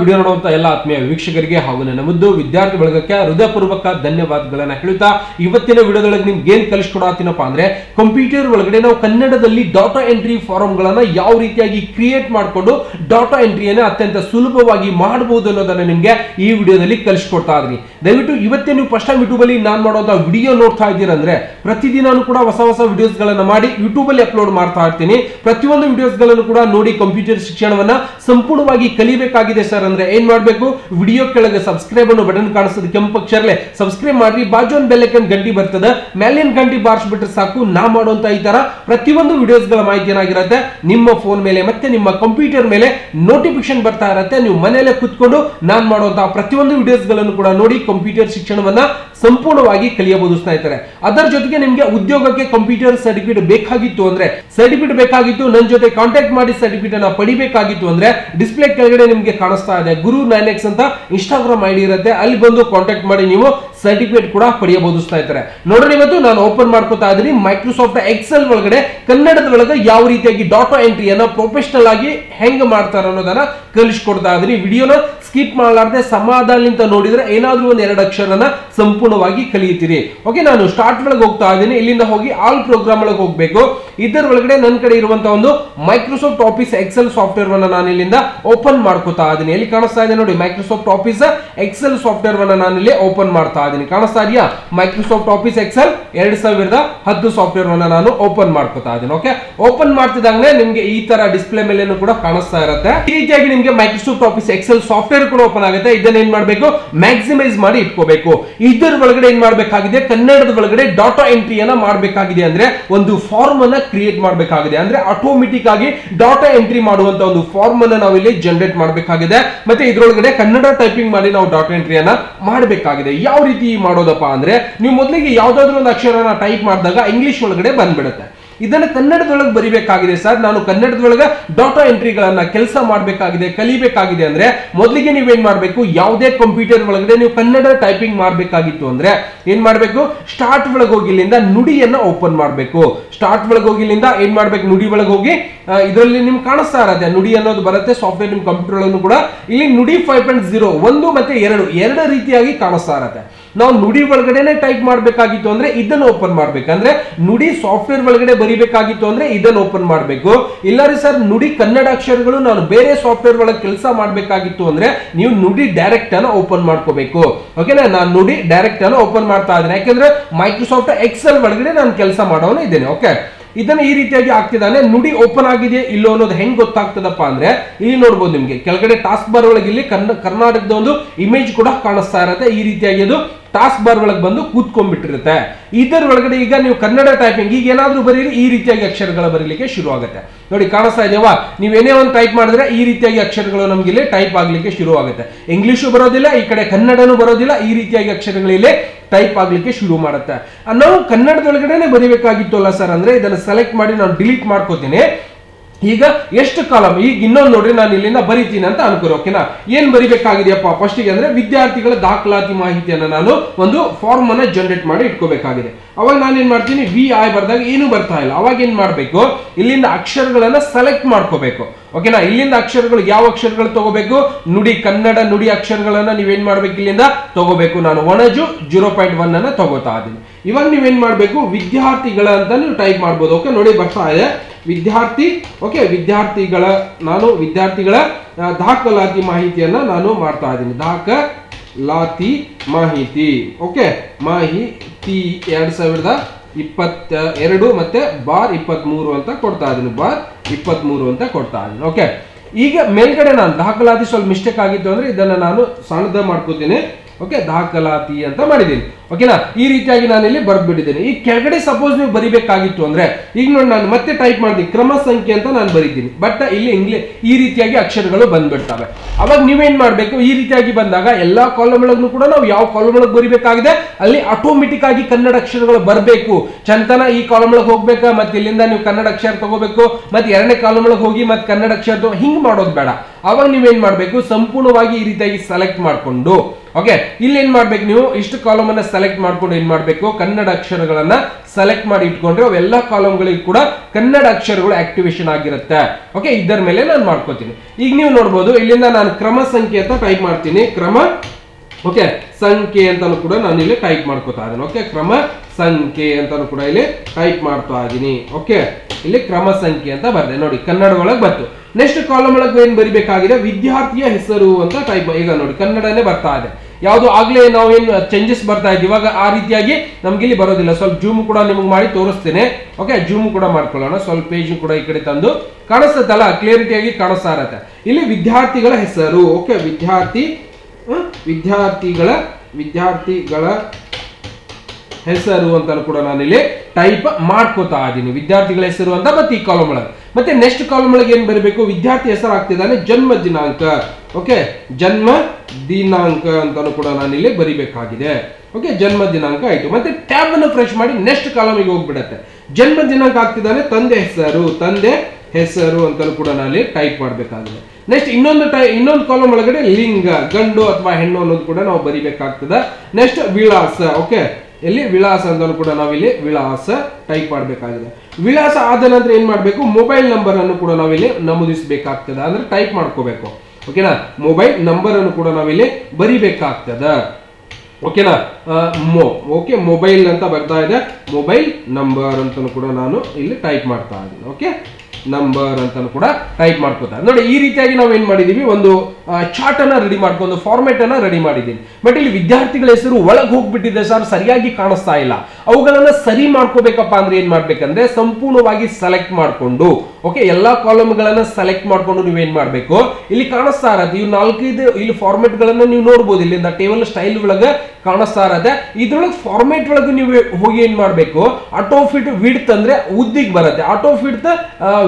Video ನೋಡುವಂತ ಎಲ್ಲ ಆತ್ಮೀಯ ವೀಕ್ಷಕರಿಗೆ ಹಾಗೂ ನನ್ನ ಮುದ್ದು ವಿದ್ಯಾರ್ಥಿ ಬಳಗಕ್ಕೆ ಹೃದಯಪೂರ್ವಕ ಧನ್ಯವಾದಗಳನ್ನ ಹೇಳುತ್ತಾ ಇವತ್ತಿನ ವಿಡಿಯೋದೊಳಗೆ ನಿಮ್ಗೆ ಏನ್ ಕಲಿಸ್ಕೊಡತ್ತೀನಪ್ಪ ಅಂದ್ರೆ ಕಂಪ್ಯೂಟರ್ ಒಳಗಡೆ ನಾವು ಕನ್ನಡದಲ್ಲಿ ಡಾಟಾ ಎಂಟ್ರಿ ಫಾರ್ಮ್ಗಳನ್ನ ಯಾವ ರೀತಿಯಾಗಿ ಕ್ರಿಯೇಟ್ ಮಾಡಿಕೊಂಡು ಡಾಟಾ ಎಂಟ್ರಿಯನ್ನ ಅತ್ಯಂತ ಸುಲಭವಾಗಿ ಮಾಡಬಹುದು ಅನ್ನೋದನ್ನ ನಿಮ್ಗೆ ಈ ವಿಡಿಯೋದಲ್ಲಿ ಕಲಿಸ್ಕೊಡ್ತಾ ಇದ್ದೀನಿ. ದಯವಿಟ್ಟು ಇವತ್ತೇ ನೀವು ಫಸ್ಟ್ ಟೈಮ್ ಯೂಟ್ಯೂಬ್ ಅಲ್ಲಿ ನಾನು ಮಾಡೋದ ವಿಡಿಯೋ ನೋಡ್ತಾ ಇದ್ದೀರಂದ್ರೆ ಪ್ರತಿದಿನಾನು ಕೂಡ ಹೊಸ ಹೊಸ ವಿಡಿಯೋಸ್ ಗಳನ್ನ ಮಾಡಿ ಯೂಟ್ಯೂಬ್ ಅಲ್ಲಿ ಅಪ್ಲೋಡ್ ಮಾಡ್ತಾ ಇರ್ತೀನಿ. ಪ್ರತಿಯೊಂದು ವಿಡಿಯೋಸ್ಗಳನ್ನು ಕೂಡ ನೋಡಿ ಕಂಪ್ಯೂಟರ್ ಶಿಕ್ಷಣವನ್ನ ಸಂಪೂರ್ಣವಾಗಿ ಕಲಿಬೇಕಾಗಿದೆ ಅಂದ್ರೆ ಏನ್ ಮಾಡ್ಬೇಕು? ವಿಡಿಯೋ ಕೆಳಗೆ ಸಬ್ಸ್ಕ್ರೈಬ್ ಅನ್ನೋ ಬಟನ್ ಕಾಣಿಸ್ತದೆ, ಕೆಂಪು ಅಕ್ಷರಲೆ ಸಬ್ಸ್ಕ್ರೈಬ್ ಮಾಡ್ರಿ, ಬಾಜು ಒಂದು ಬೆಲ್ಲೈಕನ್ ಗಂಟಿ ಬರ್ತದೆ. ಮೇಲಿನ ಗಂಟಿ ಬಾರಿಸ್ಬಿಟ್ರೆ ಸಾಕು ನಾ ಮಾಡುವಂತ ಈ ತರ ಪ್ರತಿಯೊಂದು ವಿಡಿಯೋಸ್ಗಳ ಮಾಹಿತಿ ಏನಾಗಿರುತ್ತೆ, ನಿಮ್ಮ ಫೋನ್ ಮೇಲೆ ಮತ್ತೆ ನಿಮ್ಮ ಕಂಪ್ಯೂಟರ್ ಮೇಲೆ ನೋಟಿಫಿಕೇಶನ್ ಬರ್ತಾ ಇರುತ್ತೆ. ನೀವು ಮನೆಯಲ್ಲೇ ಕುತ್ಕೊಂಡು ನಾನು ಮಾಡುವಂತಹ ಪ್ರತಿಯೊಂದು ವಿಡಿಯೋಸ್ಗಳನ್ನು ಕೂಡ ನೋಡಿ ಕಂಪ್ಯೂಟರ್ ಶಿಕ್ಷಣವನ್ನ ಸಂಪೂರ್ಣವಾಗಿ ಕಲಿಯಬಹುದು ಸ್ನೇಹಿತರೆ. ಅದರ ಜೊತೆಗೆ ನಿಮಗೆ ಉದ್ಯೋಗಕ್ಕೆ ಕಂಪ್ಯೂಟರ್ ಸರ್ಟಿಫಿಕೇಟ್ ಬೇಕಾಗಿತ್ತು ಅಂದ್ರೆ ಸರ್ಟಿಫಿಕೇಟ್ ಬೇಕಾಗಿತ್ತು ನನ್ನ ಜೊತೆ ಕಾಂಟ್ಯಾಕ್ಟ್ ಮಾಡಿ ಸರ್ಟಿಫಿಕೇಟ್ ಅನ್ನ ಪಡಿಬೇಕಾಗಿತ್ತು ಅಂದ್ರೆ ಡಿಸ್ಪ್ಲೇ ಕೆಳಗಡೆ ನಿಮಗೆ ಕಾಣಿಸ್ತಾ ಇದೆ. ಗುರು ನೈನ್ ಎಕ್ಸ್ ಅಂತ ಇನ್ಸ್ಟಾಗ್ರಾಮ್ ಐಡಿ ಇರುತ್ತೆ. ಅಲ್ಲಿ ಬಂದು ಕಾಂಟ್ಯಾಕ್ಟ್ ಮಾಡಿ ನೀವು ಸರ್ಟಿಫಿಕೇಟ್ ಕೂಡ ಪಡೆಯಬಹುದು ಸ್ನೇಹಿತರೆ ನೋಡ್ರಿ, ಇವತ್ತು ನಾನು ಓಪನ್ ಮಾಡ್ಕೋತಾ ಇದ್ದೀನಿ ಮೈಕ್ರೋಸಾಫ್ಟ್ ಎಕ್ಸೆಲ್ ಒಳಗಡೆ ಕನ್ನಡದ ಒಳಗೆ ಯಾವ ರೀತಿಯಾಗಿ ಡಾಟಾ ಎಂಟ್ರಿಯನ್ನ ಪ್ರೊಫೆಷನಲ್ ಆಗಿ ಹೆಂಗ್ ಮಾಡ್ತಾರೆ ಅನ್ನೋದನ್ನ ಕಲಿಸ್ಕೊಡ್ತಾ ಇದ್ದೀನಿ ವಿಡಿಯೋನ ಸ್ಕಿಪ್ ಮಾಡಲಾರ್ದೆ ಸಮಾಧಾನದಿಂದ ನೋಡಿದ್ರೆ ಏನಾದ್ರೂ ಒಂದ್ ಎರಡು ಅಕ್ಷರನ ಸಂಪೂರ್ಣವಾಗಿ ಕಲಿಯುತ್ತೀರಿ ಓಕೆ ನಾನು ಸ್ಟಾರ್ಟ್ ಒಳಗೆ ಹೋಗ್ತಾ ಇದ್ದೀನಿ ಇಲ್ಲಿಂದ ಹೋಗಿ ಆಲ್ ಪ್ರೋಗ್ರಾಮ್ ಒಳಗೆ ಹೋಗ್ಬೇಕು. ಇದರ ಒಳಗಡೆ ನನ್ನ ಕಡೆ ಇರುವಂತಹ ಒಂದು ಮೈಕ್ರೋಸಾಫ್ಟ್ ಆಫೀಸ್ ಎಕ್ಸೆಲ್ ಸಾಫ್ಟ್ವೇರ್ ನಾನು ಇಲ್ಲಿಂದ ಓಪನ್ ಮಾಡ್ಕೋತಾ ಇದ್ದೀನಿ ಎಲ್ಲಿ ಕಾಣಿಸ್ತಾ ಇದೆ ನೋಡಿ ಮೈಕ್ರೋಸಾಫ್ಟ್ ಆಫೀಸ್ ಎಕ್ಸೆಲ್ ಸಾಫ್ಟ್ವೇರ್ ಅನ್ನ ನಾನು ಇಲ್ಲಿ ಓಪನ್ ಮಾಡ್ತಾ ಇದ್ದೀನಿ. ಕಾಣಿಸ್ತಾ ಇದೆಯಾ? ಮೈಕ್ರೋಸಾಫ್ಟ್ ಆಫೀಸ್ ಎಕ್ಸೆಲ್ ಎರಡ್ ಸಾವಿರದ ಹತ್ತು ಸಾಫ್ಟ್ವೇರ್ ಅನ್ನ ನಾನು ಓಪನ್ ಮಾಡ್ಕೋತಾ ಇದ್ದೀನಿ ಓಕೆ ಓಪನ್ ಮಾಡ್ತಿದ್ದಂಗೆ ನಿಮ್ಗೆ ಈ ತರ ಡಿಸ್ಪ್ಲೇ ಮೇಲೆ ಕೂಡ ಕಾಣಿಸ್ತಾ ಇರುತ್ತೆ. ಈ ರೀತಿಯಾಗಿ ನಿಮ್ಗೆ ಮೈಕ್ರೋಸಾಫ್ಟ್ ಆಫೀಸ್ ಎಕ್ಸೆಲ್ ಸಾಫ್ಟ್ವೇರ್ ಕೂಡ ಓಪನ್ ಆಗುತ್ತೆ. ಇದನ್ನ ಏನ್ ಮಾಡಬೇಕು? ಮ್ಯಾಕ್ಸಿಮೈಸ್ ಮಾಡಿ ಇಟ್ಕೋಬೇಕು. ಇದರ ಒಳಗಡೆ ಏನ್ ಮಾಡಬೇಕಾಗಿದೆ? ಕನ್ನಡದ ಒಳಗಡೆ ಡಾಟಾ ಎಂಟ್ರಿಯನ್ನ ಮಾಡಬೇಕಾಗಿದೆ ಅಂದ್ರೆ ಒಂದು ಫಾರ್ಮ್ ಅನ್ನ ಕ್ರಿಯೇಟ್ ಮಾಡಬೇಕಾಗಿದೆ. ಅಂದ್ರೆ ಆಟೋಮೆಟಿಕ್ ಆಗಿ ಡಾಟಾ ಎಂಟ್ರಿ ಮಾಡುವಂತ ಒಂದು ಫಾರ್ಮ್ ಅನ್ನ ನಾವು ಇಲ್ಲಿ ಜನರೇಟ್ ಮಾಡಬೇಕಾಗಿದೆ. ಮತ್ತೆ ಇದ್ರೊಳಗಡೆ ಕನ್ನಡ ಟೈಪಿಂಗ್ ಮಾಡಿ ನಾವು ಡಾಟ್ ಎಂಟ್ರಿಯನ್ನ ಮಾಡಬೇಕಾಗಿದೆ. ಯಾವ ರೀತಿ ಮಾಡೋದಪ್ಪ ಅಂದ್ರೆ, ನೀವು ಮೊದಲಿಗೆ ಯಾವ್ದಾದ್ರು ಒಂದು ಅಕ್ಷರನ ಟೈಪ್ ಮಾಡಿದಾಗ ಇಂಗ್ಲಿಷ್ ಒಳಗಡೆ ಬಂದ್ಬಿಡುತ್ತೆ. ಇದನ್ನ ಕನ್ನಡದೊಳಗೆ ಬರಿಬೇಕಾಗಿದೆ ಸರ್. ನಾನು ಕನ್ನಡದೊಳಗೆ ಡಾಟಾ ಎಂಟ್ರಿಗಳನ್ನ ಕೆಲಸ ಮಾಡಬೇಕಾಗಿದೆ, ಕಲಿಬೇಕಾಗಿದೆ ಅಂದ್ರೆ ಮೊದಲಿಗೆ ನೀವೇನ್ ಮಾಡಬೇಕು? ಯಾವುದೇ ಕಂಪ್ಯೂಟರ್ ಒಳಗಡೆ ನೀವು ಕನ್ನಡ ಟೈಪಿಂಗ್ ಮಾಡಬೇಕಾಗಿತ್ತು ಅಂದ್ರೆ ಏನ್ ಮಾಡಬೇಕು? ಸ್ಟಾರ್ಟ್ ಒಳಗೆ ಹೋಗಿ ಇಲ್ಲಿಂದ ನುಡಿಯನ್ನ ಓಪನ್ ಮಾಡಬೇಕು. ಸ್ಟಾರ್ಟ್ ಒಳಗೆ ಹೋಗಿ ಇಲ್ಲಿಂದ ಏನ್ ಮಾಡ್ಬೇಕು? ನುಡಿ ಒಳಗೆ ಹೋಗಿ ಇದರಲ್ಲಿ ನಿಮ್ಗೆ ಕಾಣಿಸ್ತಾ ಇರತ್ತೆ. ನುಡಿ ಅನ್ನೋದು ಬರುತ್ತೆ ಸಾಫ್ಟ್ವೇರ್ ನಿಮ್ ಕಂಪ್ಯೂಟರ್ ಕೂಡ. ಇಲ್ಲಿ ನುಡಿ ಫೈವ್ ಪಾಯಿಂಟ್ ಜೀರೋ ಒಂದು ಮತ್ತೆ ಎರಡು ಎರಡು ರೀತಿಯಾಗಿ ಕಾಣಿಸ್ತಾ ಇರತ್ತೆ. ನಾವು ನುಡಿ ಒಳಗಡೆನೆ ಟೈಪ್ ಮಾಡಬೇಕಾಗಿತ್ತು ಅಂದ್ರೆ ಇದನ್ನ ಓಪನ್ ಮಾಡ್ಬೇಕಂದ್ರೆ ನುಡಿ ಸಾಫ್ಟ್ವೇರ್ ಒಳಗಡೆ ಬರಿಬೇಕಾಗಿತ್ತು ಅಂದ್ರೆ ಇದನ್ನ ಓಪನ್ ಮಾಡಬೇಕು. ಇಲ್ಲ ರೀ ಸರ್ ನುಡಿ ಕನ್ನಡ ಅಕ್ಷರಗಳು ನಾನು ಬೇರೆ ಸಾಫ್ಟ್ವೇರ್ ಒಳಗೆ ಕೆಲಸ ಮಾಡಬೇಕಾಗಿತ್ತು ಅಂದ್ರೆ ನೀವು ನುಡಿ ಡೈರೆಕ್ಟ್ ಅನ್ನು ಓಪನ್ ಮಾಡ್ಕೋಬೇಕು. ಓಕೆನಾ ನಾನು ನುಡಿ ಡೈರೆಕ್ಟ್ ಅನ್ನು ಓಪನ್ ಮಾಡ್ತಾ ಇದ್ದೇನೆ. ಯಾಕಂದ್ರೆ ಮೈಕ್ರೋಸಾಫ್ಟ್ ಎಕ್ಸೆಲ್ ಒಳಗಡೆ ನಾನು ಕೆಲಸ ಮಾಡೋನು ಇದ್ದೇನೆ. ಓಕೆ ಇದನ್ನ ಈ ರೀತಿಯಾಗಿ ಆಗ್ತಿದ್ದಾನೆ ನುಡಿ ಓಪನ್ ಆಗಿದೆ ಇಲ್ಲೋ ಅನ್ನೋದು ಹೆಂಗ್ ಗೊತ್ತಾಗ್ತದಪ್ಪ ಅಂದ್ರೆ, ಇಲ್ಲಿ ನೋಡ್ಬೋದು ನಿಮ್ಗೆ. ಕೆಳಗಡೆ ಟಾಸ್ಕ್ ಬಾರ್ ಒಳಗೆ ಇಲ್ಲಿ ಕರ್ನಾಟಕದ ಒಂದು ಇಮೇಜ್ ಕೂಡ ಕಾಣಿಸ್ತಾ ಇರುತ್ತೆ. ಈ ರೀತಿಯಾಗಿ ಅದು ಟಾಸ್ಕ್ ಬಾರ್ ಒಳಗೆ ಬಂದು ಕೂತ್ಕೊಂಡ್ಬಿಟ್ಟಿರುತ್ತೆ. ಇದರ ಒಳಗಡೆ ಈಗ ನೀವು ಕನ್ನಡ ಟೈಪಿಂಗ್ ಈಗ ಏನಾದ್ರೂ ಬರೀರಿ ಈ ರೀತಿಯಾಗಿ ಅಕ್ಷರಗಳ ಬರೀಲಿಕ್ಕೆ ಶುರು ಆಗುತ್ತೆ. ನೋಡಿ, ಕಾಣಿಸ್ತಾ ನೀವು ಏನೇ ಒಂದು ಟೈಪ್ ಮಾಡಿದ್ರೆ ಈ ರೀತಿಯಾಗಿ ಅಕ್ಷರಗಳು ನಮ್ಗೆ ಇಲ್ಲಿ ಟೈಪ್ ಆಗ್ಲಿಕ್ಕೆ ಶುರು ಆಗುತ್ತೆ. ಇಂಗ್ಲಿಷು ಬರೋದಿಲ್ಲ, ಈ ಕಡೆ ಕನ್ನಡನೂ ಬರೋದಿಲ್ಲ, ಈ ರೀತಿಯಾಗಿ ಅಕ್ಷರಗಳಲ್ಲಿ ಟೈಪ್ ಆಗಲಿಕ್ಕೆ ಶುರು ಮಾಡುತ್ತೆ. ನಾವು ಕನ್ನಡದೊಳಗಡೆ ಬರೀಬೇಕಾಗಿತ್ತು ಅಲ್ಲ ಸರ್ ಅಂದ್ರೆ ಇದನ್ನ ಸೆಲೆಕ್ಟ್ ಮಾಡಿ ನಾನು ಡಿಲೀಟ್ ಮಾಡ್ಕೋತೀನಿ. ಈಗ ಎಷ್ಟು ಕಾಲಮ್ ಈಗ ಇನ್ನೊಂದು ನೋಡ್ರಿ, ನಾನು ಇಲ್ಲಿಂದ ಬರಿತೀನಿ ಅಂತ ಅನ್ಕೋರಿ, ಓಕೆನಾ? ಏನ್ ಬರಿಬೇಕಾಗಿದೆಯಪ್ಪ? ಫಸ್ಟಿಗೆ ಅಂದ್ರೆ ವಿದ್ಯಾರ್ಥಿಗಳ ದಾಖಲಾತಿ ಮಾಹಿತಿಯನ್ನ ನಾನು ಒಂದು ಫಾರ್ಮ್ ಅನ್ನ ಜನರೇಟ್ ಮಾಡಿ ಇಟ್ಕೋಬೇಕಾಗಿದೆ. ಅವಾಗ ನಾನು ಏನ್ ಮಾಡ್ತೀನಿ? ವಿ ಐ ಬರ್ದಾಗ ಏನು ಬರ್ತಾ ಇಲ್ಲ. ಅವಾಗ ಏನ್ ಮಾಡ್ಬೇಕು? ಇಲ್ಲಿಂದ ಅಕ್ಷರಗಳನ್ನ ಸೆಲೆಕ್ಟ್ ಮಾಡ್ಕೋಬೇಕು. ಓಕೆನಾ? ಇಲ್ಲಿಂದ ಅಕ್ಷರಗಳು ಯಾವ ಅಕ್ಷರಗಳು ತಗೋಬೇಕು? ನುಡಿ ಕನ್ನಡ, ನುಡಿ ಅಕ್ಷರಗಳನ್ನ ನೀವೇನ್ ಮಾಡ್ಬೇಕು ಇಲ್ಲಿಂದ? ತಗೋಬೇಕು. ನಾನು ಒಣಜು ಜೀರೋ ಪಾಯಿಂಟ್ ಒನ್ ಅನ್ನ ತಗೋತಾ ಇದ್ದೀನಿ. ಇವಾಗ ನೀವೇನು ಮಾಡಬೇಕು? ವಿದ್ಯಾರ್ಥಿಗಳ ಅಂತ ನೀವು ಟೈಪ್ ಮಾಡ್ಬೋದು. ಓಕೆ ನೋಡಿ ಬರ್ತಾ ಇದೆ. ವಿದ್ಯಾರ್ಥಿ ಓಕೆ ವಿದ್ಯಾರ್ಥಿಗಳ, ನಾನು ವಿದ್ಯಾರ್ಥಿಗಳ ದಾಖಲಾತಿ ಮಾಹಿತಿಯನ್ನ ನಾನು ಮಾಡ್ತಾ ಇದ್ದೀನಿ. ದಾಖಲಾತಿ ಮಾಹಿತಿ. ಓಕೆ ಮಾಹಿತಿ ಎರಡ್ ಸಾವಿರದ ಇಪ್ಪತ್ತ ಎರಡು ಮತ್ತೆ ಬಾರ್ ಇಪ್ಪತ್ತ್ ಮೂರು ಅಂತ ಕೊಡ್ತಾ ಇದ್ದೀನಿ. ಬಾರ್ ಇಪ್ಪತ್ತ್ ಮೂರು ಅಂತ ಕೊಡ್ತಾ ಇದ್ದೀನಿ. ಓಕೆ ಈಗ ಮೇಲ್ಗಡೆ ನಾನು ದಾಖಲಾತಿ ಸ್ವಲ್ಪ ಮಿಸ್ಟೇಕ್ ಆಗಿತ್ತು ಅಂದ್ರೆ ಇದನ್ನ ನಾನು ಸಣ್ಣದ ಮಾಡ್ಕೋತೀನಿ. ಓಕೆ ದಾಖಲಾತಿ ಅಂತ ಮಾಡಿದ್ದೀನಿ. ಓಕೆನಾ ಈ ರೀತಿಯಾಗಿ ನಾನು ಇಲ್ಲಿ ಬರ್ದ್ಬಿಟ್ಟಿದ್ದೇನೆ. ಈ ಕೆಳಗಡೆ ಸಪೋಸ್ ನೀವು ಬರಿಬೇಕಾಗಿತ್ತು ಅಂದ್ರೆ, ಈಗ ನೋಡಿ ನಾನು ಮತ್ತೆ ಟೈಪ್ ಮಾಡಿದ್ದೀನಿ ಕ್ರಮ ಸಂಖ್ಯೆ ಅಂತ ನಾನು ಬರೀತೀನಿ. ಬಟ್ ಇಲ್ಲಿ ಇಂಗ್ಲಿ ಈ ರೀತಿಯಾಗಿ ಅಕ್ಷರಗಳು ಬಂದ್ಬಿಡ್ತವೆ. ಅವಾಗ ನೀವೇನ್ ಮಾಡ್ಬೇಕು? ಈ ರೀತಿಯಾಗಿ ಬಂದಾಗ ಎಲ್ಲಾ ಕಾಲಮ್ ಒಳಗೂ ಕೂಡ ನಾವು ಯಾವ ಕಾಲಮ್ ಒಳಗೆ ಬರಿಬೇಕಾಗಿದೆ, ಅಲ್ಲಿ ಆಟೋಮೆಟಿಕ್ ಆಗಿ ಕನ್ನಡ ಅಕ್ಷರಗಳು ಬರಬೇಕು. ಚಂತನ ಈ ಕಾಲಮ್ ಒಳಗೆ ಹೋಗ್ಬೇಕಾ? ಮತ್ತೆ ಇಲ್ಲಿಂದ ನೀವು ಕನ್ನಡ ಅಕ್ಷರ ತಗೋಬೇಕು. ಮತ್ತೆ ಎರಡನೇ ಕಾಲಮ್ ಒಳಗೆ ಹೋಗಿ ಮತ್ತೆ ಕನ್ನಡ ಅಕ್ಷರ ಹಿಂಗ್ ಮಾಡೋದು ಬೇಡ. ಅವಾಗ ನೀವೇನ್ ಮಾಡಬೇಕು? ಸಂಪೂರ್ಣವಾಗಿ ಈ ರೀತಿಯಾಗಿ ಸೆಲೆಕ್ಟ್ ಮಾಡ್ಕೊಂಡು ಓಕೆ ಇಲ್ಲಿ ಏನ್ ಮಾಡ್ಬೇಕು ನೀವು? ಇಷ್ಟು ಕಾಲಮ್ ಅನ್ನ ಸೆಲೆಕ್ಟ್ ಮಾಡ್ಕೊಂಡು ಏನ್ ಮಾಡ್ಬೇಕು? ಕನ್ನಡ ಅಕ್ಷರಗಳನ್ನ ಸೆಲೆಕ್ಟ್ ಮಾಡಿ ಇಟ್ಕೊಂಡ್ರೆ ಅವೆಲ್ಲ ಕಾಲಮ್ಗಳಿಗೆ ಕೂಡ ಕನ್ನಡ ಅಕ್ಷರಗಳು ಆಕ್ಟಿವೇಶನ್ ಆಗಿರುತ್ತೆ. ಓಕೆ ಇದರ ಮೇಲೆ ನಾನು ಮಾಡ್ಕೋತೀನಿ. ಈಗ ನೀವು ನೋಡ್ಬೋದು, ಇಲ್ಲಿಂದ ನಾನು ಕ್ರಮ ಸಂಖ್ಯೆ ಅಂತ ಟೈಪ್ ಮಾಡ್ತೀನಿ. ಕ್ರಮ ಓಕೆ ಸಂಖ್ಯೆ ಅಂತಾನು ಕೂಡ ನಾನು ಇಲ್ಲಿ ಟೈಪ್ ಮಾಡ್ಕೋತಾ ಇದ್ದೀನಿ. ಓಕೆ ಕ್ರಮ ಸಂಖ್ಯೆ ಅಂತಾನು ಕೂಡ ಇಲ್ಲಿ ಟೈಪ್ ಮಾಡ್ತಾ ಇದ್ದೀನಿ. ಓಕೆ ಇಲ್ಲಿ ಕ್ರಮ ಸಂಖ್ಯೆ ಅಂತ ಬರ್ದೆ. ನೋಡಿ, ಕನ್ನಡ ಒಳಗೆ ಬಂತು. ನೆಕ್ಸ್ಟ್ ಕಾಲಮ್ ಒಳಗೆ ಏನ್ ಬರಿಬೇಕಾಗಿದೆ? ವಿದ್ಯಾರ್ಥಿಯ ಹೆಸರು ಅಂತ ಟೈಪ್ ಈಗ ನೋಡಿ, ಕನ್ನಡನೇ ಬರ್ತಾ ಇದೆ. ಯಾವುದು ಆಗ್ಲೇ ಏನು ಚೇಂಜಸ್ ಬರ್ತಾ ಇದ್ದೀವಿ ಇವಾಗ ಆ ರೀತಿಯಾಗಿ ನಮ್ಗೆ ಇಲ್ಲಿ ಬರೋದಿಲ್ಲ. ಸ್ವಲ್ಪ ಜೂಮ್ ಕೂಡ ನಿಮ್ಗೆ ಮಾಡಿ ತೋರಿಸ್ತೇನೆ. ಓಕೆ ಜೂಮ್ ಕೂಡ ಮಾಡ್ಕೊಳ್ಳೋಣ. ಸ್ವಲ್ಪ ಪೇಜ್ ಕೂಡ ಈ ಕಡೆ ತಂದು ಕಾಣಿಸ್ತದಲ್ಲ ಕ್ಲಿಯರಿಟಿಯಾಗಿ ಕಾಣಿಸ್ತಾ ಇರತ್ತೆ ಇಲ್ಲಿ ವಿದ್ಯಾರ್ಥಿಗಳ ಹೆಸರು. ಓಕೆ ವಿದ್ಯಾರ್ಥಿ ವಿದ್ಯಾರ್ಥಿಗಳ ವಿದ್ಯಾರ್ಥಿಗಳ ಹೆಸರು ಅಂತ ಕೂಡ ನಾನಿಲ್ಲಿ ಟೈಪ್ ಮಾಡ್ಕೋತಾ ಇದ್ದೀನಿ. ವಿದ್ಯಾರ್ಥಿಗಳ ಹೆಸರು ಅಂತ ಮತ್ತೆ ಈ ಕಾಲಮ್ ಒಳಗೆ. ಮತ್ತೆ ನೆಕ್ಸ್ಟ್ ಕಾಲಮ್ ಒಳಗೆ ಏನ್ ಬರಬೇಕು? ವಿದ್ಯಾರ್ಥಿ ಹೆಸರು ಆಗ್ತಿದ್ದಾನೆ ಜನ್ಮ ದಿನಾಂಕ. ಓಕೆ ಜನ್ಮ ದಿನಾಂಕ ಅಂತಾನು ಕೂಡ ನಾನಿಲ್ಲಿ ಬರಿಬೇಕಾಗಿದೆ. ಓಕೆ ಜನ್ಮ ದಿನಾಂಕ ಆಯ್ತು. ಮತ್ತೆ ಟ್ಯಾಬ್ ಅನ್ನು ಫ್ರೆಶ್ ಮಾಡಿ ನೆಕ್ಸ್ಟ್ ಕಾಲಮಿಗೆ ಹೋಗ್ಬಿಡತ್ತೆ. ಜನ್ಮ ದಿನಾಂಕ ಆಗ್ತಿದ್ದಾನೆ, ತಂದೆ ಹೆಸರು. ತಂದೆ ಹೆಸರು ಅಂತಲೂ ಕೂಡ ನಾನಲ್ಲಿ ಟೈಪ್ ಮಾಡಬೇಕಾಗಿದೆ. ನೆಕ್ಸ್ಟ್ ಇನ್ನೊಂದು ಟೈ, ಇನ್ನೊಂದು ಕಾಲಮ್ ಒಳಗಡೆ ಲಿಂಗ, ಗಂಡು ಅಥವಾ ಹೆಣ್ಣು ಅನ್ನೋದು ಕೂಡ ನಾವು ಬರಿಬೇಕಾಗ್ತದೆ. ನೆಕ್ಸ್ಟ್ ವಿಳಾಸ. ಓಕೆ ಎಲ್ಲಿ ವಿಳಾಸ ಅಂದ್ರೂ ಕೂಡ ನಾವಿಲ್ಲಿ ವಿಳಾಸ ಟೈಪ್ ಮಾಡಬೇಕಾಗಿದೆ. ವಿಳಾಸ ಆದ ನಂತರ ಏನ್ ಮಾಡಬೇಕು? ಮೊಬೈಲ್ ನಂಬರ್ ಅನ್ನು ಕೂಡ ನಾವಿಲ್ಲಿ ನಮೂದಿಸಬೇಕಾಗ್ತದೆ. ಅಂದ್ರೆ ಟೈಪ್ ಮಾಡ್ಕೋಬೇಕು. ಓಕೆನಾ? ಮೊಬೈಲ್ ನಂಬರ್ ಅನ್ನು ಕೂಡ ನಾವಿಲ್ಲಿ ಬರಿಬೇಕಾಗ್ತದ. ಓಕೆನಾ? ಮೊ, ಓಕೆ, ಮೊಬೈಲ್ ಅಂತ ಬರ್ತಾ ಇದೆ. ಮೊಬೈಲ್ ನಂಬರ್ ಅಂತ ಕೂಡ ನಾನು ಇಲ್ಲಿ ಟೈಪ್ ಮಾಡ್ತಾ ಇದ್ದೀನಿ. ಓಕೆ? ನಂಬರ್ ಅಂತಾನು ಕೂಡ ಟೈಪ್ ಮಾಡ್ಕೋತಾರೆ. ನೋಡಿ, ಈ ರೀತಿಯಾಗಿ ನಾವು ಏನು ಮಾಡಿದೀವಿ? ಒಂದು ಚಾರ್ಟ್ ಅನ್ನ ರೆಡಿ ಮಾಡ್ಕೊಂಡು ಫಾರ್ಮೆಟ್ ಅನ್ನ ರೆಡಿ ಮಾಡಿದೀವಿ ಬಟ್ ಇಲ್ಲಿ ವಿದ್ಯಾರ್ಥಿಗಳ ಹೆಸರು ಒಳಗೆ ಹೋಗ್ಬಿಟ್ಟಿದೆ ಸರ್ ಸರಿಯಾಗಿ ಕಾಣಿಸ್ತಾ ಇಲ್ಲ. ಅವುಗಳನ್ನ ಸರಿ ಮಾಡ್ಕೋಬೇಕಪ್ಪ ಅಂದ್ರೆ ಏನ್ ಮಾಡ್ಬೇಕಂದ್ರೆ ಸಂಪೂರ್ಣವಾಗಿ ಸೆಲೆಕ್ಟ್ ಮಾಡ್ಕೊಂಡು ಓಕೆ ಎಲ್ಲಾ ಕಾಲಮ್ಗಳನ್ನ ಸೆಲೆಕ್ಟ್ ಮಾಡ್ಕೊಂಡು ನೀವೇನ್ ಮಾಡ್ಬೇಕು? ಇಲ್ಲಿ ಕಾಣಿಸ್ತಾ ಇರತ್ತೆ ಇವು ನಾಲ್ಕೈದು, ಇಲ್ಲಿ ಫಾರ್ಮೆಟ್ ಗಳನ್ನ ನೀವು ನೋಡ್ಬೋದು. ಇಲ್ಲಿಂದ ಟೇಬಲ್ ಸ್ಟೈಲ್ ಒಳಗೆ ಕಾಣಿಸ್ತಾ ಇರತ್ತೆ ಇದ್ರೊಳಗೆ ಫಾರ್ಮೆಟ್ ಒಳಗೆ ನೀವು ಹೋಗಿ ಏನ್ ಮಾಡ್ಬೇಕು? ಆಟೋ ಫಿಟ್ ವಿಡ್ತ್ ಅಂದ್ರೆ ಉದ್ದಿಗೆ ಬರುತ್ತೆ. ಆಟೋ ಫಿಟ್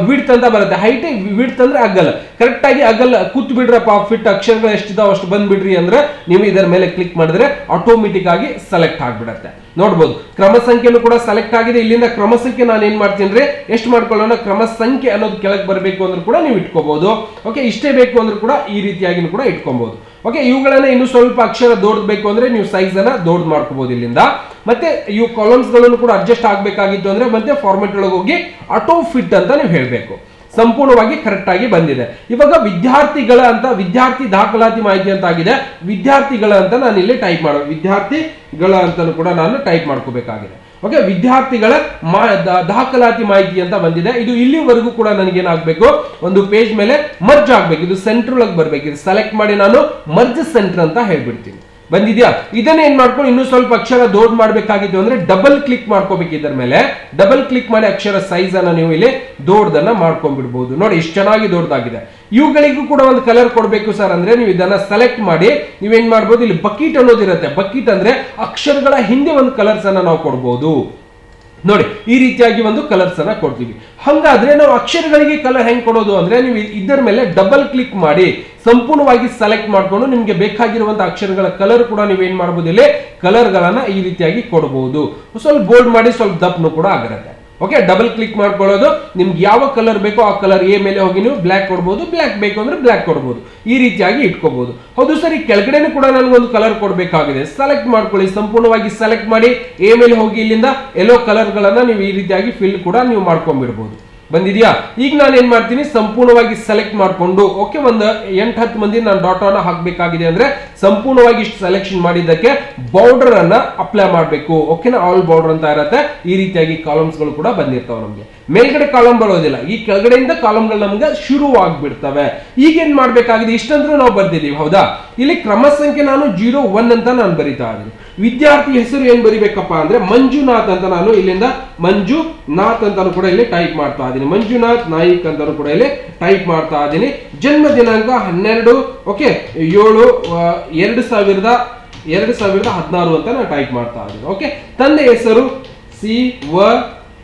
ವಿಡ್ತ್ ಅಂತ ಬರುತ್ತೆ. ಹೈಟ್ ವಿಡ್ತ್ ಅಂದ್ರೆ ಅಗಲ್ ಕರೆಕ್ಟ್ ಆಗಿ ಅಗಲ್ ಕೂತ್ ಬಿಡ್ರಪ್ಪ ಫಿಟ್ ಅಕ್ಷರಗಳು ಎಷ್ಟಿದಾವ ಅಷ್ಟು ಬಂದ್ಬಿಡ್ರಿ ಅಂದ್ರೆ ನೀವು ಇದರ ಮೇಲೆ ಕ್ಲಿಕ್ ಮಾಡಿದ್ರೆ ಆಟೋಮೆಟಿಕ್ ಆಗಿ ಸೆಲೆಕ್ಟ್ ಆಗ್ಬಿಡತ್ತೆ. ನೋಡ್ಬೋದು. ಕ್ರಮ ಸಂಖ್ಯೆನೂ ಕೂಡ ಸೆಲೆಕ್ಟ್ ಆಗಿದೆ. ಇಲ್ಲಿಂದ ಕ್ರಮ ಸಂಖ್ಯೆ ನಾನು ಏನ್ ಮಾಡ್ತೀನಿ ರೀ ಎಷ್ಟು ಮಾಡ್ಕೊಳ್ಳೋಣ? ಕ್ರಮ ಸಂಖ್ಯೆ ಅನ್ನೋದು ಕೆಳಗೆ ಬರಬೇಕು ಅಂದ್ರೂ ಕೂಡ ನೀವು ಇಟ್ಕೋಬಹುದು ಓಕೆ ಇಷ್ಟೇ ಬೇಕು ಅಂದ್ರೂ ಕೂಡ ಈ ರೀತಿಯಾಗಿ ಕೂಡ ಇಟ್ಕೊಬಹುದು ಓಕೆ ಇವುಗಳನ್ನ ಇನ್ನು ಸ್ವಲ್ಪ ಅಕ್ಷರ ದೊಡ್ಡಬೇಕು ಅಂದ್ರೆ ನೀವು ಸೈಜ್ ಅನ್ನ ದೊಡ್ಡ ಮಾಡ್ಕೋಬಹುದು ಇಲ್ಲಿಂದ. ಮತ್ತೆ ಇವು ಕಾಲಮ್ಸ್ಗಳನ್ನು ಕೂಡ ಅಡ್ಜಸ್ಟ್ ಆಗಬೇಕಾಗಿತ್ತು ಅಂದ್ರೆ ಮತ್ತೆ ಫಾರ್ಮೆಟ್ ಒಳಗೆ ಹೋಗಿ ಆಟೋ ಫಿಟ್ ಅಂತ ನೀವು ಹೇಳಬೇಕು. ಸಂಪೂರ್ಣವಾಗಿ ಕರೆಕ್ಟ್ ಆಗಿ ಬಂದಿದೆ. ಇವಾಗ ವಿದ್ಯಾರ್ಥಿಗಳ ಅಂತ, ವಿದ್ಯಾರ್ಥಿ ದಾಖಲಾತಿ ಮಾಹಿತಿ ಅಂತ ಆಗಿದೆ. ವಿದ್ಯಾರ್ಥಿಗಳ ಅಂತ ನಾನು ಇಲ್ಲಿ ಟೈಪ್ ಮಾಡೋ, ವಿದ್ಯಾರ್ಥಿಗಳ ಅಂತಾನು ಕೂಡ ನಾನು ಟೈಪ್ ಮಾಡ್ಕೋಬೇಕಾಗಿದೆ. ಓಕೆ ವಿದ್ಯಾರ್ಥಿಗಳ ದಾಖಲಾತಿ ಮಾಹಿತಿ ಅಂತ ಬಂದಿದೆ. ಇದು ಇಲ್ಲಿವರೆಗೂ ಕೂಡ ನನಗೇನಾಗಬೇಕು? ಒಂದು ಪೇಜ್ ಮೇಲೆ ಮರ್ಜ್ ಆಗಬೇಕು. ಇದು ಸೆಂಟ್ರಲ್ ಒಳಗೆ ಬರಬೇಕು. ಇದು ಸೆಲೆಕ್ಟ್ ಮಾಡಿ ನಾನು ಮರ್ಜ್ ಸೆಂಟರ್ ಅಂತ ಹೇಳ್ಬಿಡ್ತೀನಿ. ಬಂದಿದ್ಯಾ? ಇದನ್ನ ಏನ್ ಮಾಡ್ಕೊಂಡು ಇನ್ನೂ ಸ್ವಲ್ಪ ಅಕ್ಷರ ದೊಡ್ಡ ಮಾಡ್ಬೇಕಾಗಿತ್ತು ಅಂದ್ರೆ ಡಬಲ್ ಕ್ಲಿಕ್ ಮಾಡ್ಕೋಬೇಕು ಇದರ ಮೇಲೆ. ಡಬಲ್ ಕ್ಲಿಕ್ ಮಾಡಿ ಅಕ್ಷರ ಸೈಜ್ ಅನ್ನ ನೀವು ಇಲ್ಲಿ ದೊಡ್ಡದನ್ನ ಮಾಡ್ಕೊಂಡ್ಬಿಡ್ಬಹುದು ನೋಡಿ ಇಷ್ಟು ಚೆನ್ನಾಗಿ ದೊಡ್ಡದಾಗಿದೆ. ಇವುಗಳಿಗೂ ಕೂಡ ಒಂದು ಕಲರ್ ಕೊಡಬೇಕು ಸರ್ ಅಂದ್ರೆ ನೀವು ಇದನ್ನ ಸೆಲೆಕ್ಟ್ ಮಾಡಿ ನೀವೇನ್ ಮಾಡ್ಬೋದು? ಇಲ್ಲಿ ಬಕೀಟ್ ಅನ್ನೋದಿರುತ್ತೆ ಬಕೀಟ್ ಅಂದ್ರೆ ಅಕ್ಷರಗಳ ಹಿಂದೆ ಒಂದು ಕಲರ್ಸ್ ಅನ್ನ ನಾವು ಕೊಡ್ಬೋದು. ನೋಡಿ, ಈ ರೀತಿಯಾಗಿ ಒಂದು ಕಲರ್ಸ್ ಅನ್ನ ಕೊಡ್ತೀವಿ. ಹಂಗಾದ್ರೆ ನಾವು ಅಕ್ಷರಗಳಿಗೆ ಕಲರ್ ಹೆಂಗ್ ಕೊಡೋದು ಅಂದ್ರೆ ನೀವು ಇದರ ಮೇಲೆ ಡಬಲ್ ಕ್ಲಿಕ್ ಮಾಡಿ ಸಂಪೂರ್ಣವಾಗಿ ಸೆಲೆಕ್ಟ್ ಮಾಡ್ಕೊಂಡು ನಿಮ್ಗೆ ಬೇಕಾಗಿರುವಂತಹ ಅಕ್ಷರಗಳ ಕಲರ್ ಕೂಡ ನೀವು ಏನ್ ಮಾಡಬಹುದು ಇಲ್ಲಿ? ಕಲರ್ಗಳನ್ನ ಈ ರೀತಿಯಾಗಿ ಕೊಡಬಹುದು ಸ್ವಲ್ಪ ಬೋಲ್ಡ್ ಮಾಡಿ ಸ್ವಲ್ಪ ದಪ್ಪನು ಕೂಡ ಆಗಿರುತ್ತೆ. ಓಕೆ ಡಬಲ್ ಕ್ಲಿಕ್ ಮಾಡ್ಕೊಳ್ಳೋದು. ನಿಮ್ಗೆ ಯಾವ ಕಲರ್ ಬೇಕೋ ಆ ಕಲರ್ ಎ ಮೇಲೆ ಹೋಗಿ ನೀವು ಬ್ಲ್ಯಾಕ್ ಕೊಡ್ಬೋದು ಬ್ಲ್ಯಾಕ್ ಬೇಕು ಅಂದ್ರೆ ಬ್ಲ್ಯಾಕ್ ಕೊಡ್ಬೋದು. ಈ ರೀತಿಯಾಗಿ ಇಟ್ಕೋಬಹುದು ಹೌದು ಸರಿ ಕೆಳಗಡೆನೂ ಕೂಡ ನನಗೊಂದು ಕಲರ್ ಕೊಡಬೇಕಾಗಿದೆ. ಸೆಲೆಕ್ಟ್ ಮಾಡ್ಕೊಳ್ಳಿ, ಸಂಪೂರ್ಣವಾಗಿ ಸೆಲೆಕ್ಟ್ ಮಾಡಿ ಎ ಮೇಲೆ ಹೋಗಿ ಇಲ್ಲಿಂದ ಎಲ್ಲೋ ಕಲರ್ಗಳನ್ನ ನೀವು ಈ ರೀತಿಯಾಗಿ ಫಿಲ್ ಕೂಡ ನೀವು ಮಾಡ್ಕೊಂಡ್ಬಿಡ್ಬೋದು ಬಂದಿದ್ಯಾ? ಈಗ ನಾನು ಏನ್ ಮಾಡ್ತೀನಿ, ಸಂಪೂರ್ಣವಾಗಿ ಸೆಲೆಕ್ಟ್ ಮಾಡಿಕೊಂಡು ಓಕೆ ಒಂದು ಎಂಟು, ಹತ್ತು ಮಂದಿ ನಾನು ಡಾಟ್ ಅನ್ನ ಹಾಕ್ಬೇಕಾಗಿದೆ ಅಂದ್ರೆ ಸಂಪೂರ್ಣವಾಗಿ ಇಷ್ಟು ಸೆಲೆಕ್ಷನ್ ಮಾಡಿದ್ದಕ್ಕೆ ಬಾರ್ಡರ್ ಅನ್ನ ಅಪ್ಲೈ ಮಾಡಬೇಕು. ಓಕೆನಾ ಆಲ್ ಬಾರ್ಡರ್ ಅಂತ ಇರತ್ತೆ. ಈ ರೀತಿಯಾಗಿ ಕಾಲಮ್ಸ್ಗಳು ಕೂಡ ಬಂದಿರ್ತಾವೆ ನಮಗೆ. ಮೇಲ್ಗಡೆ ಕಾಲಮ್ ಬರೋದಿಲ್ಲ. ಈ ಕೆಳಗಡೆಯಿಂದ ಕಾಲಮ್ಗಳು ನಮ್ಗೆ ಶುರು ಆಗ್ಬಿಡ್ತವೆ. ಈಗ ಏನ್ ಮಾಡ್ಬೇಕಾಗಿದೆ? ಇಷ್ಟಂದ್ರೂ ನಾವು ಬರ್ದಿದೀವಿ ಹೌದಾ? ಇಲ್ಲಿ ಕ್ರಮ ಸಂಖ್ಯೆ ನಾನು ಜೀರೋ ಒನ್ ಅಂತ ನಾನು ಬರಿತಾ ಇದ್ದೀನಿ. ವಿದ್ಯಾರ್ಥಿ ಹೆಸರು ಏನ್ ಬರಿಬೇಕಪ್ಪ ಅಂದ್ರೆ ಮಂಜುನಾಥ್ ಅಂತ ನಾನು ಇಲ್ಲಿಂದ ಮಂಜುನಾಥ್ ಅಂತಾನು ಕೂಡ ಇಲ್ಲಿ ಟೈಪ್ ಮಾಡ್ತಾ ಇದ್ದೀನಿ ಮಂಜುನಾಥ್ ನಾಯಿಕ್ ಅಂತಾನು ಕೂಡ ಇಲ್ಲಿ ಟೈಪ್ ಮಾಡ್ತಾ ಇದ್ದೀನಿ ಜನ್ಮ ದಿನಾಂಕ ಹನ್ನೆರಡು ಓಕೆ ಏಳು ಎರಡು ಸಾವಿರದ ಎರಡು ಸಾವಿರದ ಹದಿನಾರು ಅಂತ ನಾನು ಟೈಪ್ ಮಾಡ್ತಾ ಇದ್ದೀನಿ ಓಕೆ ತಂದೆ ಹೆಸರು ಸಿ ವ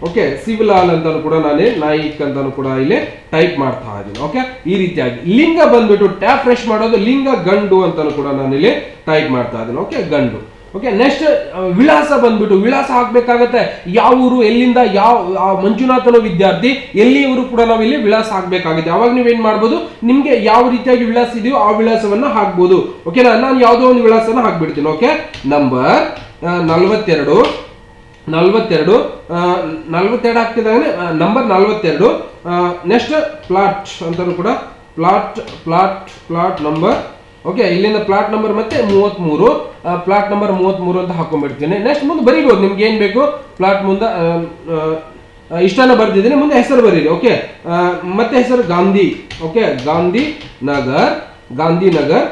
ಓಕೆ ಸಿವಿಲಾಲ್ ಅಂತಾನು ಕೂಡ ನಾನೇ ನಾಯಿಕ್ ಅಂತಾನು ಕೂಡ ಇಲ್ಲಿ ಟೈಪ್ ಮಾಡ್ತಾ ಇದ್ದೀನಿ ಓಕೆ ಈ ರೀತಿಯಾಗಿ ಲಿಂಗ ಬಂದ್ಬಿಟ್ಟು ಟ್ಯಾಪ್ ಫ್ರೆಶ್ ಮಾಡೋದು ಲಿಂಗ ಗಂಡು ಅಂತಾನು ಕೂಡ ನಾನು ಇಲ್ಲಿ ಟೈಪ್ ಮಾಡ್ತಾ ಇದ್ದೀನಿ ಓಕೆ ಗಂಡು. ಓಕೆ ನೆಕ್ಸ್ಟ್ ವಿಳಾಸ ಬಂದ್ಬಿಟ್ಟು, ವಿಳಾಸ ಹಾಕ್ಬೇಕಾಗತ್ತೆ. ಯಾವ ಊರು, ಎಲ್ಲಿಂದ, ಯಾವ ಮಂಜುನಾಥನ ವಿದ್ಯಾರ್ಥಿ ಎಲ್ಲಿಯವರು ಕೂಡ ನಾವು ಇಲ್ಲಿ ವಿಳಾಸ ಹಾಕ್ಬೇಕಾಗಿದೆ ಅವಾಗ ನೀವೇನ್ ಮಾಡ್ಬೋದು? ನಿಮ್ಗೆ ಯಾವ ರೀತಿಯಾಗಿ ವಿಳಾಸ ಇದೆಯೋ ಆ ವಿಳಾಸವನ್ನ ಹಾಕ್ಬೋದು. ಓಕೆನಾ ನಾನು ಯಾವುದೋ ಒಂದು ವಿಳಾಸನ ಹಾಕ್ಬಿಡ್ತೀನಿ ಓಕೆ ನಂಬರ್ ನಲ್ವತ್ತೆರಡು ನಲ್ವತ್ತೆರಡು ನಲ್ವತ್ತೆರಡು ಹಾಕ್ತಿದ್ದಾನೆ ನಂಬರ್ ನಲ್ವತ್ತೆರಡು ನೆಕ್ಸ್ಟ್ ಪ್ಲಾಟ್ ಅಂತಲೂ ಕೂಡ plot plot plot number okay ಇಲ್ಲಿಂದ ಪ್ಲಾಟ್ ನಂಬರ್ ಮತ್ತೆ ಮೂವತ್ತ್ಮೂರು ಪ್ಲಾಟ್ ನಂಬರ್ ಮೂವತ್ತ್ಮೂರು ಅಂತ ಹಾಕೊಂಡ್ಬಿಡ್ತೀನಿ. ನೆಕ್ಸ್ಟ್ ಮುಂದೆ ಬರೀಬಹುದು ನಿಮ್ಗೆ ಏನು ಬೇಕು? ಪ್ಲಾಟ್ ಮುಂದೆ ಇಷ್ಟನ್ನ ಬರ್ದಿದ್ದೀನಿ, ಮುಂದೆ ಹೆಸರು ಬರೀರಿ ಓಕೆ ಮತ್ತೆ ಹೆಸರು ಗಾಂಧಿ ಓಕೆ ಗಾಂಧಿ ನಗರ್ ಗಾಂಧಿನಗರ್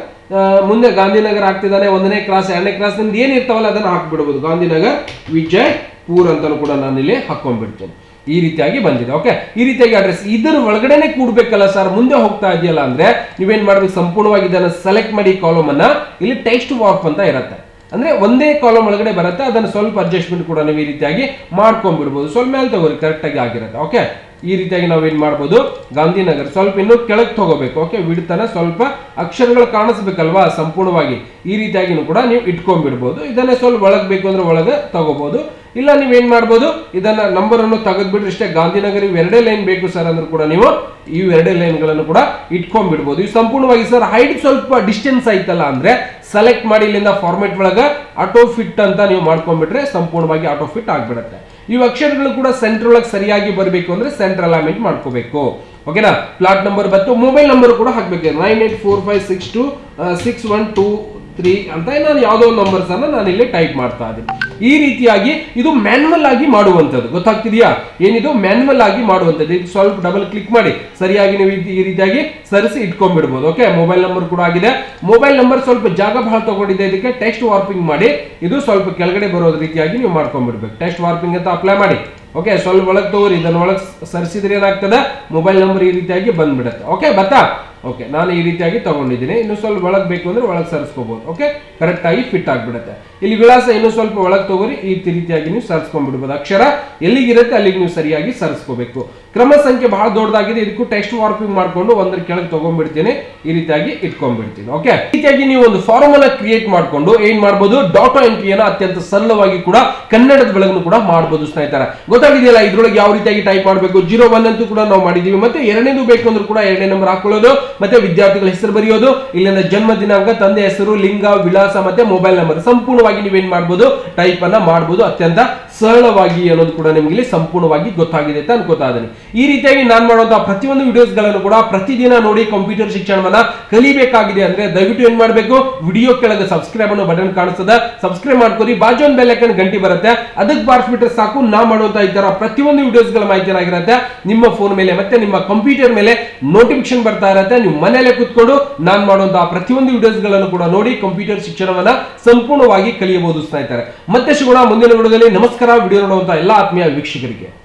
ಮುಂದೆ ಗಾಂಧಿನಗರ್ ಆಗ್ತಿದ್ದಾನೆ, ಒಂದನೇ ಕ್ಲಾಸ್ ಎರಡನೇ ಕ್ರಾಸ್ ನಿಮ್ದು ಏನು ಇರ್ತಾವಲ್ಲ ಅದನ್ನ ಹಾಕ್ಬಿಡ್ಬೋದು. ಗಾಂಧಿನಗರ್ ವಿಜಯ್ ಪೂರ್ ಅಂತಲೂ ಕೂಡ ನಾನು ಇಲ್ಲಿ ಹಾಕೊಂಡ್ಬಿಡ್ತೇನೆ. ಈ ರೀತಿಯಾಗಿ ಬಂದಿದೆ. ಓಕೆ ಈ ರೀತಿಯಾಗಿ ಅಡ್ರೆಸ್ ಇದರ ಒಳಗಡೆನೆ ಕೂಡ್ಬೇಕಲ್ಲ ಸರ್ ಮುಂದೆ ಹೋಗ್ತಾ ಇದೆಯಲ್ಲ ಅಂದ್ರೆ ನೀವೇನ್ ಮಾಡ್ಬೇಕು? ಸಂಪೂರ್ಣವಾಗಿ ಇದನ್ನ ಸೆಲೆಕ್ಟ್ ಮಾಡಿ ಕಾಲಮ್ ಅನ್ನ ಇಲ್ಲಿ ಟೆಕ್ಸ್ಟ್ ವಾರ್ಪ್ ಅಂತ ಇರುತ್ತೆ. ಅಂದ್ರೆ ಒಂದೇ ಕಾಲಮ್ ಒಳಗಡೆ ಬರುತ್ತೆ, ಅದನ್ನ ಸ್ವಲ್ಪ ಅಡ್ಜಸ್ಟ್ಮೆಂಟ್ ಕೂಡ ನೀವು ಈ ರೀತಿಯಾಗಿ ಮಾಡ್ಕೊಂಡ್ಬಿಡ್ಬೋದು. ಸ್ವಲ್ಪ ಮೇಲೆ ತಗೋರಿ ಕರೆಕ್ಟ್ ಆಗಿ ಆಗಿರುತ್ತೆ. ಓಕೆ ಈ ರೀತಿಯಾಗಿ ನಾವೇನ್ ಮಾಡ್ಬೋದು? ಗಾಂಧಿನಗರ್ ಸ್ವಲ್ಪ ಇನ್ನು ಕೆಳಗೆ ತಗೋಬೇಕು. ಓಕೆ ವಿಡ್ತನ ಸ್ವಲ್ಪ ಅಕ್ಷರಗಳು ಕಾಣಿಸ್ಬೇಕಲ್ವಾ? ಸಂಪೂರ್ಣವಾಗಿ ಈ ರೀತಿಯಾಗಿನೂ ಕೂಡ ನೀವು ಇಟ್ಕೊಂಡ್ಬಿಡ್ಬೋದು. ಇದನ್ನೇ ಸ್ವಲ್ಪ ಒಳಗ್ ಬೇಕು ಅಂದ್ರೆ ಒಳಗೆ ತಗೋಬಹುದು ಇಲ್ಲ ನೀವೇನು ಮಾಡ್ಬೋದು? ಇದನ್ನ ನಂಬರ್ ಅನ್ನು ತೆಗೆದ್ಬಿಟ್ರೆ ಇಷ್ಟೇ. ಗಾಂಧಿನಗರ್ ಇವೆರಡೇ ಲೈನ್ ಬೇಕು ಸರ್ ಅಂದ್ರೂ ಕೂಡ ನೀವು. ಈ ಎರಡೇ ಲೈನ್ಗಳನ್ನು ಕೂಡ ಇಟ್ಕೊಂಡ್ಬಿಡ್ಬೋದು. ಈ ಸಂಪೂರ್ಣವಾಗಿ ಸರ್ ಹೈಟ್ ಸ್ವಲ್ಪ ಡಿಸ್ಟೆನ್ಸ್ ಐತಲ್ಲ ಅಂದ್ರೆ ಸೆಲೆಕ್ಟ್ ಮಾಡಿ ಇಲ್ಲಿಂದ ಫಾರ್ಮೆಟ್ ಒಳಗ ಆಟೋ ಫಿಟ್ ಅಂತ ನೀವು ಮಾಡ್ಕೊಂಡ್ಬಿಟ್ರೆ ಸಂಪೂರ್ಣವಾಗಿ ಆಟೋ ಫಿಟ್ ಆಗ್ಬಿಡುತ್ತೆ. ಈ ಅಕ್ಷರಗಳು ಕೂಡ ಸೆಂಟರ್ ಒಳಗೆ ಸರಿಯಾಗಿ ಬರಬೇಕು ಅಂದ್ರೆ ಸೆಂಟರ್ ಅಲೈನ್ಮೆಂಟ್ ಮಾಡ್ಕೋಬೇಕು. ಓಕೆನಾ ಪ್ಲಾಟ್ ನಂಬರ್ ಬಂತು. ಮೊಬೈಲ್ ನಂಬರ್ ಕೂಡ ಹಾಕಬೇಕು. Nine eight four five six two six one two three ಅಂತ ನಾನು ಯಾವುದೋ ಒಂದು ನಂಬರ್ಸ್ ಅನ್ನ ನಾನು ಇಲ್ಲಿ ಟೈಪ್ ಮಾಡ್ತಾ ಇದ್ದೀನಿ. ಈ ರೀತಿಯಾಗಿ ಇದು ಮ್ಯಾನ್ಯಲ್ ಆಗಿ ಮಾಡುವಂಥದ್ದು. ಗೊತ್ತಾಗ್ತಿದೆಯಾ? ಏನಿದು? ಮ್ಯಾನ್ಯಲ್ ಆಗಿ ಮಾಡುವಂಥದ್ದು. ಇದು ಸ್ವಲ್ಪ ಡಬಲ್ ಕ್ಲಿಕ್ ಮಾಡಿ. ಸರಿಯಾಗಿ ನೀವು ಈ- ರೀತಿಯಾಗಿ ಸರಿಸಿ ಇಟ್ಕೊಂಡ್ಬಿಡ್ಬೋದು. ಓಕೆ ಮೊಬೈಲ್ ನಂಬರ್ ಕೂಡ ಆಗಿದೆ. ಮೊಬೈಲ್ ನಂಬರ್ ಸ್ವಲ್ಪ ಜಾಗ ಬಹಳ ತಗೊಂಡಿದೆ ಇದಕ್ಕೆ. ಟೆಕ್ಸ್ಟ್ ವಾರ್ಪಿಂಗ್ ಮಾಡಿ. ಇದು ಸ್ವಲ್ಪ ಕೆಳಗಡೆ ಬರೋದ್ ರೀತಿಯಾಗಿ ನೀವು ಮಾಡ್ಕೊಂಡ್ಬಿಡ್ಬೇಕು. ಟೆಕ್ಸ್ಟ್ ವಾರ್ಪಿಂಗ್ ಅಂತ ಅಪ್ಲೈ ಮಾಡಿ. ಓಕೆ ಸ್ವಲ್ಪ ಒಳಗೆ ತಗೋರಿ ಇದನ್ನ ಒಳಗೆ ಸರಿಸಿದ್ರೆ ಏನಾಗ್ತದೆ? ಮೊಬೈಲ್ ನಂಬರ್ ಈ ರೀತಿಯಾಗಿ ಬಂದ್ಬಿಡುತ್ತೆ. ಓಕೆ ಬತ್ತಾ ಓಕೆ ನಾನು ಈ ರೀತಿಯಾಗಿ ತಗೊಂಡಿದ್ದೀನಿ. ಇನ್ನು ಸ್ವಲ್ಪ ಒಳಗೆ ಬೇಕು ಅಂದ್ರೆ ಒಳಗೆ ಸರಿಸ್ಕೋಬಹುದು ಓಕೆ ಕರೆಕ್ಟ್ ಆಗಿ ಫಿಟ್ ಆಗ್ಬಿಡುತ್ತೆ. ಇಲ್ಲಿ ವಿಳಾಸ ಇನ್ನು ಸ್ವಲ್ಪ ಒಳಗೆ ತಗೋರಿ. ಈ ರೀತಿಯಾಗಿ ನೀವು ಸರಿಸ್ಕೊಂಡ್ಬಿಡ್ಬೋದು. ಅಕ್ಷರ ಎಲ್ಲಿಗಿರುತ್ತೆ ಅಲ್ಲಿಗೆ ನೀವು ಸರಿಯಾಗಿ ಸರಿಸ್ಕೋಬೇಕು. ಕ್ರಮ ಸಂಖ್ಯೆ ಬಹಳ ದೊಡ್ಡದಾಗಿದೆ. ಇದಕ್ಕೂ ಟೆಕ್ಸ್ಟ್ ವಾರ್ಪಿಂಗ್ ಮಾಡ್ಕೊಂಡು ಒಂದ್ರ ಕೆಳಗೆ ತಗೊಂಡ್ಬಿಡ್ತೀನಿ. ಈ ರೀತಿಯಾಗಿ ಇಟ್ಕೊಂಡ್ಬಿಡ್ತೀನಿ. ಓಕೆ ರೀತಿಯಾಗಿ ನೀವು ಒಂದು ಫಾರ್ಮ್ ಅನ್ನ ಕ್ರಿಯೇಟ್ ಮಾಡಿಕೊಂಡು ಏನ್ ಮಾಡಬಹುದು ಡಾಟಾ ಎಂಟ್ರಿಯನ್ನ ಅತ್ಯಂತ ಸರಳವಾಗಿ ಕೂಡ ಕನ್ನಡದ ಬೆಳಗನ್ನು ಕೂಡ ಮಾಡಬಹುದು ಸ್ನೇಹಿತರ. ಗೊತ್ತಾಗಿದೆಯಲ್ಲ? ಇದ್ರೊಳಗೆ ಯಾವ ರೀತಿಯಾಗಿ ಟೈಪ್ ಮಾಡಬೇಕು? ಜೀರೋ ಒನ್ ಅಂತೂ ಕೂಡ ನಾವು ಮಾಡಿದೀವಿ. ಮತ್ತೆ ಎರಡನೇದು ಬೇಕು ಅಂದ್ರೂ ಕೂಡ ಎರಡನೇ ನಂಬರ್ ಹಾಕೊಳ್ಳೋದು. ಮತ್ತೆ ವಿದ್ಯಾರ್ಥಿಗಳ ಹೆಸರು ಬರೆಯೋದು ಇಲ್ಲಿಂದ ಜನ್ಮ ದಿನಾಂಕ, ತಂದೆ ಹೆಸರು, ಲಿಂಗ, ವಿಳಾಸ ಮತ್ತೆ ಮೊಬೈಲ್ ನಂಬರ್ ಸಂಪೂರ್ಣವಾಗಿ ನೀವೇನ್ ಮಾಡ್ಬೋದು ಟೈಪ್ ಅನ್ನ ಮಾಡಬಹುದು ಅತ್ಯಂತ ಸರಳವಾಗಿ ಅನ್ನೋದು ಕೂಡ ನಿಮ್ಗೆ ಇಲ್ಲಿ ಸಂಪೂರ್ಣವಾಗಿ ಗೊತ್ತಾಗಿದೆ ಅಂತ ಅನ್ಕೋತಾ ಇದ್ದೀನಿ. ಈ ರೀತಿಯಾಗಿ ನಾನು ಮಾಡುವಂತಹ ಪ್ರತಿಯೊಂದು ವಿಡಿಯೋಸ್ಗಳನ್ನು ಕೂಡ ಪ್ರತಿದಿನ ನೋಡಿ ಕಂಪ್ಯೂಟರ್ ಶಿಕ್ಷಣವನ್ನ ಕಲಿಬೇಕಾಗಿದೆ ಅಂದ್ರೆ ದಯವಿಟ್ಟು ಏನ್ ಮಾಡಬೇಕು? ವಿಡಿಯೋ ಕೆಳಗೆ ಸಬ್ಸ್ಕ್ರೈಬ್ ಅನ್ನೋ ಬಟನ್ ಕಾಣಿಸ್ತದ. ಸಬ್ಸ್ಕ್ರೈಬ್ ಮಾಡ್ಕೊರಿ ಬಾಜು ಒಂದು ಬೆಲ್ ಐಕನ್ ಗಂಟಿ ಬರುತ್ತೆ. ಅದಕ್ಕೆ ಬಾರಿಸ್ಬಿಟ್ರೆ ಸಾಕು. ನಾ ಮಾಡುವಂತ ಈ ತರ ಪ್ರತಿಯೊಂದು ವಿಡಿಯೋಸ್ಗಳ ಮಾಹಿತಿ ಏನಾಗಿರುತ್ತೆ? ನಿಮ್ಮ ಫೋನ್ ಮೇಲೆ ಮತ್ತೆ ನಿಮ್ಮ ಕಂಪ್ಯೂಟರ್ ಮೇಲೆ ನೋಟಿಫಿಕೇಶನ್ ಬರ್ತಾ ಇರುತ್ತೆ. ನೀವು ಮನೆಯಲ್ಲೇ ಕುತ್ಕೊಂಡು ನಾನು ಮಾಡುವಂತಹ ಪ್ರತಿಯೊಂದು ವಿಡಿಯೋಸ್ಗಳನ್ನು ಕೂಡ ನೋಡಿ ಕಂಪ್ಯೂಟರ್ ಶಿಕ್ಷಣವನ್ನ ಸಂಪೂರ್ಣವಾಗಿ ಕಲಿಯಬಹುದು ಸ್ನೇಹಿತರೆ ಮತ್ತೆ ಸಿಗೋಣ ಮುಂದಿನ ವಿಡಿಯೋದಲ್ಲಿ. ನಮಸ್ಕಾರ. ವಿಡಿಯೋ ನೋಡುವಂಥ ಎಲ್ಲಾ ಆತ್ಮೀಯ ವೀಕ್ಷಕರಿಗೆ